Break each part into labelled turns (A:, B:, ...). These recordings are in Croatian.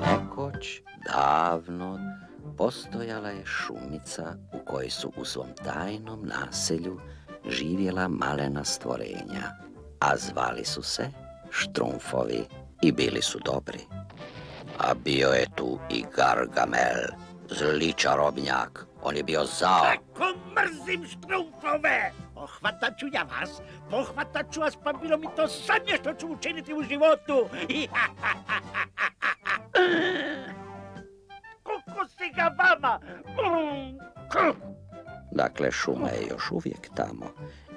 A: Nekoć, davno, postojala je šumica u kojoj su u svom tajnom naselju živjela malena stvorenja, a zvali su se štrumfovi i bili su dobri. A bio je tu i Gargamel, zli čarobnjak. On je bio zao.
B: Kako mrzim štrumfove! Pohvatat ću ja vas, pohvatat ću vas, pa bilo mi to sadnje što ću učiniti u životu. Koliko si ga vama?
A: Dakle, šuma je još uvijek tamo.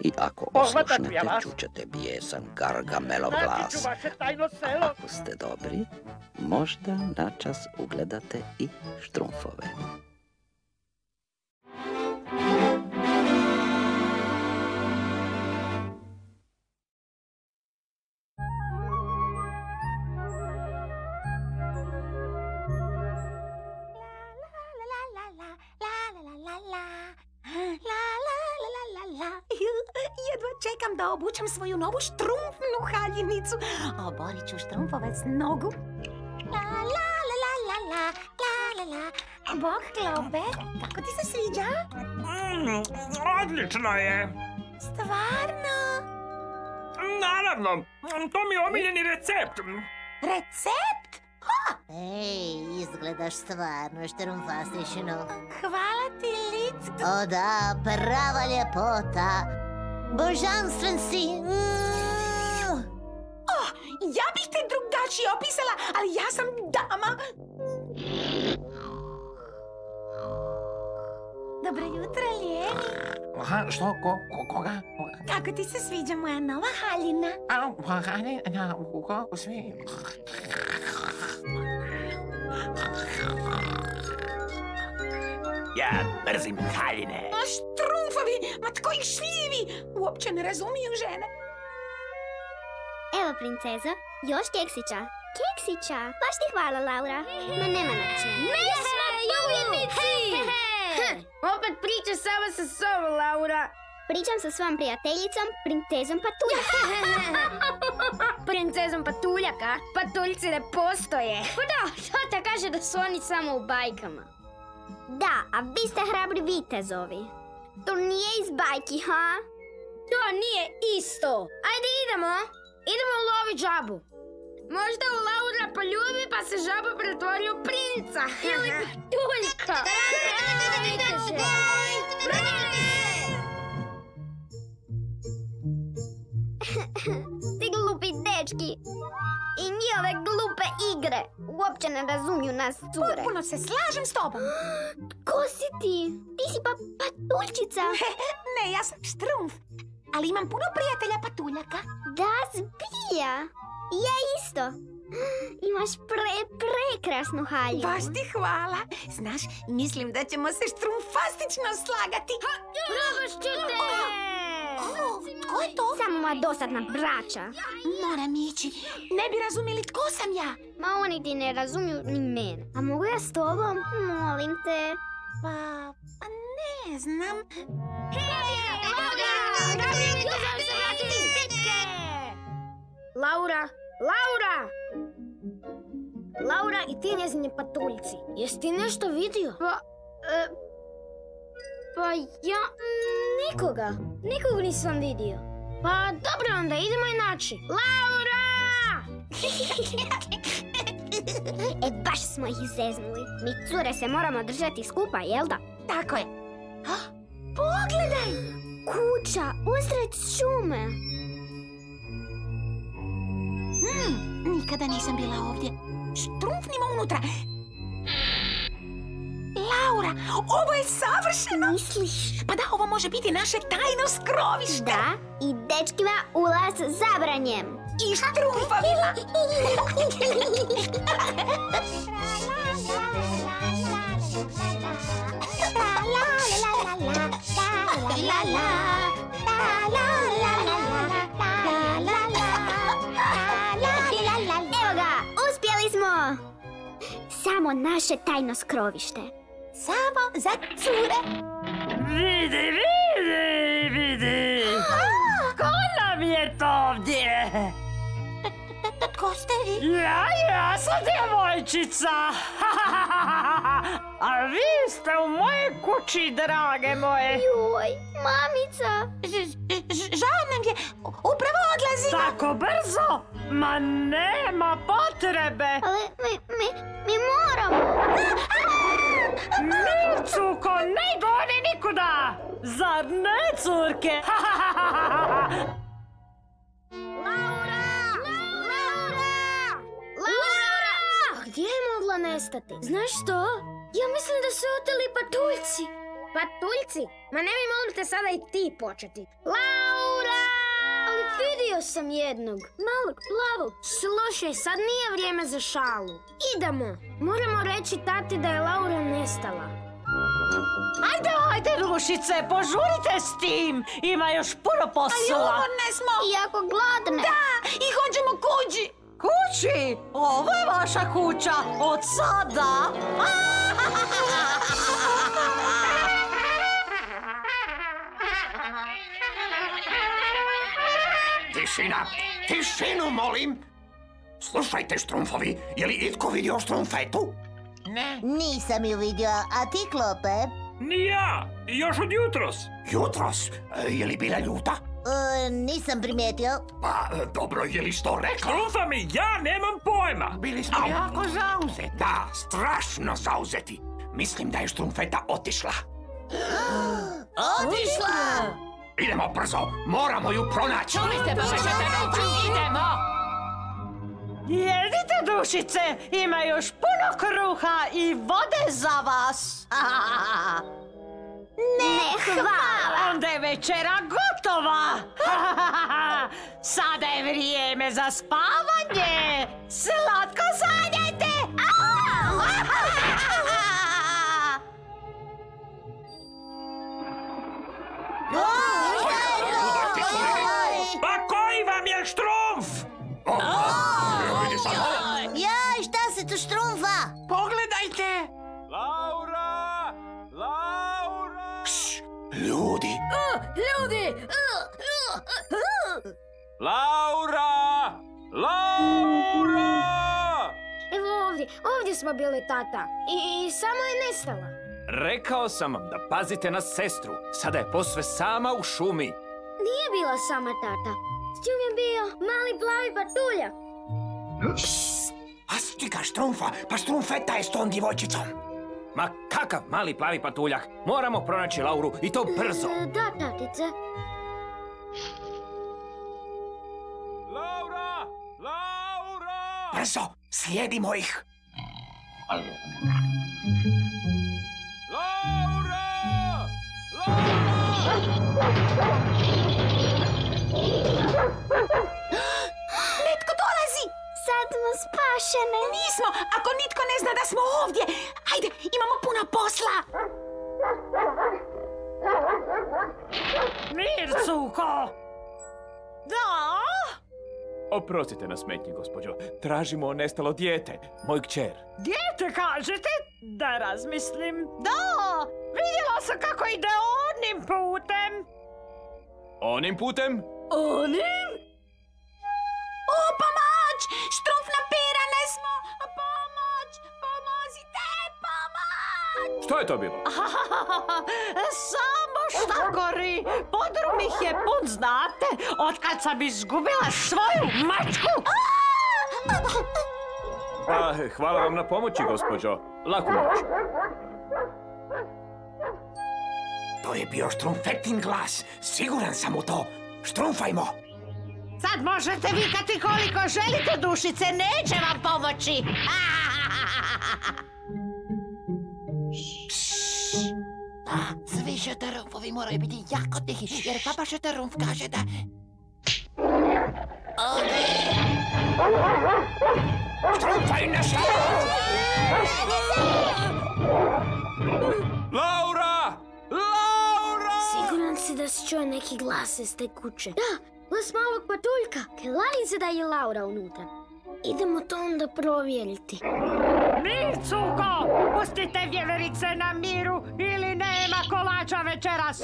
A: I ako oslušnete, čućete bijesan Gargamelov glas. A ako ste dobri, možda načas ugledate i štrumfove.
C: Da obučem svoju novu štrumfnu haljinicu. Oborit ću štrumfovac nogu. La la la la la la la la la. Bog klope, kako ti se sviđa?
D: Mm, odlično je.
C: Stvarno?
D: Naravno, to mi je omiljeni recept.
C: Recept? Ha!
E: Ej, izgledaš stvarno.
C: Hvala ti.
E: O da, prava ljepota. Božanstven si. Mm.
C: Oh, ja bih te drugačije opisala, ali ja sam dama. Dobro jutro, Lijeni.
D: Aha, što? Ko, ko, koga? Koga?
C: Kako ti se sviđa moja nova haljina?
D: A, pa, hajde, na, kako svi?
B: Ja mrzim haljine.
C: Ma štrumfovi, ma tko ih šljivi? Uopće ne razumiju žene.
F: Evo, princezo, još keksića. Keksića! Baš ti hvala, Laura. Ma nema na čemu.
G: Ne sme, ljubljenici! Opet priča sama sa sobom, Laura.
F: Pričam sa svojom prijateljicom, princezom Patuljaka.
G: Princezom patuljaka? Patuljci ne postoje. Pa da, tata kaže da su oni samo u bajkama.
F: Da, a vi ste hrabri vitezovi. To nije iz bajki, ha?
G: To nije isto. Ajde idemo. Idemo lovi žabu. Možda u Laura poljubi pa se žaba pretvori u princa. Ili patuljka.
F: Ti glupi dečki. I njihove glupe igre. Uopće ne razumiju nas cure.
C: Puno se slažem s tobom.
F: Ko si ti? Ti si pa patuljčica.
C: Ne, ja sam štrumf. Ali imam puno prijatelja patuljaka.
F: Da, zbija. Ja isto. Imaš pre, prekrasnu haljinu.
C: Baš ti hvala. Znaš, mislim da ćemo se štrumfastično slagati.
G: Probaš ćete!
C: O, tko je to?
F: Samo moja dosadna braća.
C: Moram ići. Ne bi razumjeli tko sam ja.
F: Ma oni ti ne razumiju ni mene. A mogu ja s tobom? Molim te.
C: Pa, pa ne znam.
G: Laura, Laura! Laura i ti njezini patuljci. Jesi ti nešto vidio? Pa, e, pa ja nikoga. Nikog nisam vidio. Pa dobro onda, idemo i naći. Laura!
F: E, baš smo ih zeznuli. Mi cure se moramo držati skupa, jel da?
C: Tako je. Pogledaj!
F: Kuća, usred šume.
C: Hmm, nikada nisam bila ovdje. Štrumfnimo unutra. Laura, ovo je savršeno!
F: Misliš?
C: Pa da, ovo može biti naše tajno skrovište.
F: Da, i dečkima ulaz zabranjen.
C: I štrumfovima.
F: Evo ga, uspjeli smo! Samo naše tajno skrovište.
C: Samo za cure.
D: Vidi, vidi, vidi.
C: Ko
H: opet ovdje?
C: Tko ste vi?
H: Ja, ja sam djevojčica. A vi ste u mojoj kući, drage moje.
F: Joj, mamica.
C: Žao nam je, upravo odlazimo.
H: Tako brzo? Ma nema potrebe.
F: Ali mi, mi, mi moramo.
H: Mi, cuko, ne goni nikuda. Zar ne, curke?
G: Laura! Laura! Laura!
F: Gdje je mogla nestati? Znaš što? Ja mislim da su oteli patuljci.
G: Patuljci? Ma ne mi molim te sada i ti početi. Laura!
F: Ali vidio sam jednog, malog, plavog.
G: Slušaj, sad nije vrijeme za šalu. Idemo. Moramo reći tati da je Laura nestala.
H: Ajde, ajde, rušice, požurite s tim. Ima još puno posla.
C: Umorne smo.
F: I jako gladne.
C: Da, i hoćemo kući.
H: Kući? Ovo je vaša kuća od sada.
B: Tišina! Tišinu, molim! Slušajte, štrumfovi, je li itko vidio štrumfetu?
E: Nisam ju vidio, a ti, Klope?
D: Ni ja, još od jutros.
B: Jutros, e, je li bila ljuta?
E: E, nisam primijetio.
B: Pa, e, dobro, je li što rekla?
D: Trumfa mi, ja nemam pojma.
B: Bili smo jako zauzeti. Da, strašno zauzeti. Mislim da je štrumfeta otišla.
E: Otišla!
B: Idemo brzo, moramo ju pronaći.
H: Jedite, dušice, ima još puno kruha i vode za vas.
F: Ne, hvala.
H: Onda je večera gotova. Sada je vrijeme za spavanje. Slatko sanjajte.
D: Laura! Laura!
G: Evo ovdje, ovdje smo bili tata. I, i samo je nestala.
D: Rekao sam vam da pazite na sestru. Sada je posve sama u šumi.
F: Nije bila sama tata. S njom je bio mali plavi patulja.
B: a stiga štrumfa, pa štrumfeta je s tom djevojčicom.
D: Ma kakav mali plavi patuljak. Moramo pronaći Lauru i to brzo.
F: E, Da, tatice.
B: Brzo, slijedimo ih.
D: Laura! Laura!
C: Netko dolazi.
F: Sad smo spašene.
C: Nismo, ako nitko ne zna da smo ovdje. Ajde, imamo puno posla.
H: Mir, cuko. Da?
D: Oprostite na smetnji, gospođo. Tražimo nestalo dijete, moj kćer.
H: Dijete kažete? Da razmislim. Da, vidjela sam kako ide onim putem.
D: Onim putem?
H: Onim?
C: O, pomoć! Štrumf napirane smo! Pomoć! Pomozite! Pomoć!
D: Što je to bilo?
H: Samo štakori, podrum ih je pun, znate, otkad sam izgubila svoju mačku.
D: Pa, hvala vam na pomoći, gospođo. Laku noć.
B: To je bio štrumfetin glas. Siguran sam u to. Štrumfajmo.
H: Sad možete vikati koliko želite, dušice, neće vam pomoći.
I: Svi šetarumfovi moraju biti jako tihi, jer papa šetarumf kaže da...
B: Štrumfaj nešto!
D: Laura! Laura!
F: Siguran si da si čuo neki glas iz te kuće. Da, glas malog patuljka. Kelali se da je Laura unutra. Idemo to onda provjeriti.
H: Mir, cuko, pustite vjeverice na miru ili nema kolača večeras.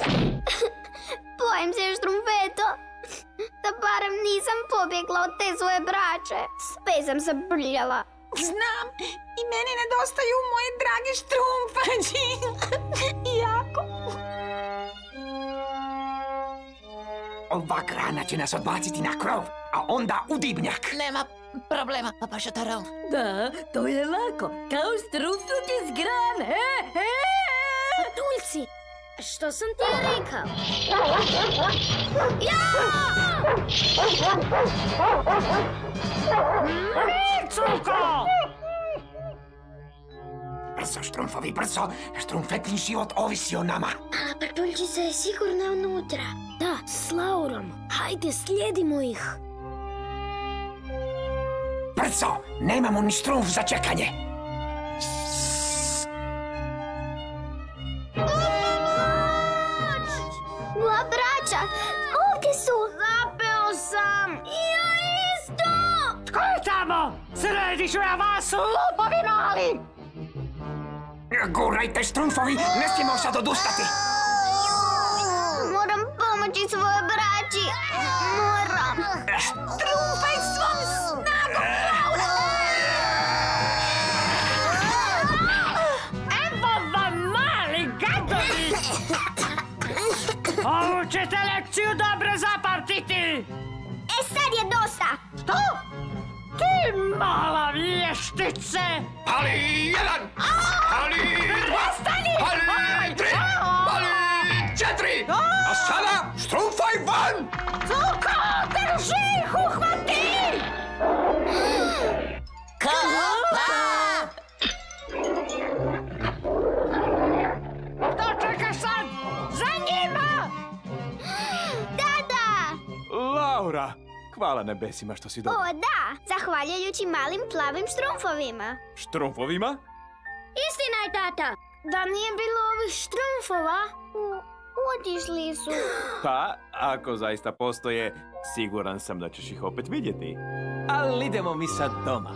F: Bojim se štrumfeto. Da bar
G: barem nisam pobjegla od te svoje braće. Sve sam se brljala.
C: Znam, i meni nedostaju moje drage štrumpađi. jako.
B: Ova grana će nas odbaciti na krov, a onda u dibnjak.
I: Nema problema, papa Šatarov.
J: Da, to je lako. Kao strufnut iz grane. E, e.
G: Patuljci, što sam ti rekao? Ja!
H: Micuko!
B: Brzo, štrumfovi, brzo. Štrumfetni život ovisi o nama.
G: A patuljčica je sigurno unutra. Da, s Laurom. Hajde, slijedimo ih.
B: Brzo, nemamo ni štrumf za čekanje.
G: Moja braća, ovdje su. Zapeo sam. Ja isto.
H: Tko je tamo? Sredi ću ja vas, lupovi mali!
B: Gurajte, štrumfovi, ne smijemo sad odustati.
G: Moram pomoći svoje braći. Moram.
C: Trumfaj
H: mala vještice!
B: Pali jedan, pali
D: hvala nebesima što si dobro.
G: O, da. Zahvaljujući malim plavim štrumfovima.
D: Štrumfovima?
G: Istina je, tata. Da nije bilo ovih štrumfova, otišli su.
D: Pa, ako zaista postoje, siguran sam da ćeš ih opet vidjeti. Ali idemo mi sad doma.